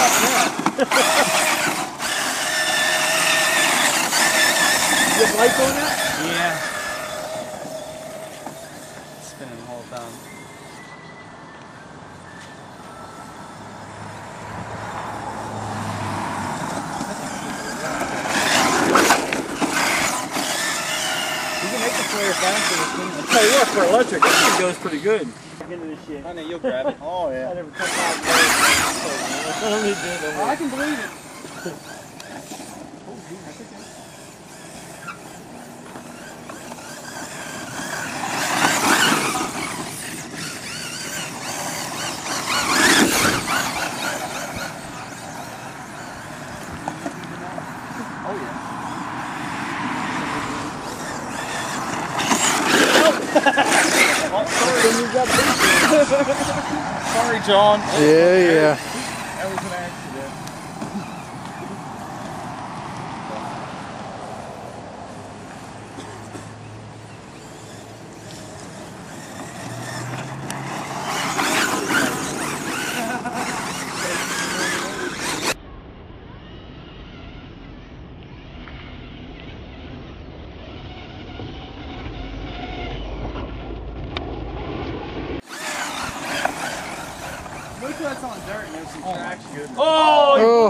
you have lights on that? Yeah. Spinning the whole time. You can make the flare faster. I'll tell you what, for electric, this thing goes pretty good. Get into this shit. I know you'll grab it. Oh, yeah. I don't need to do it. I can believe it. Oh yeah. Sorry, John. Yeah, yeah. That was an Wait till that's on dirt and there's some traction. Oh, Oh ho ho.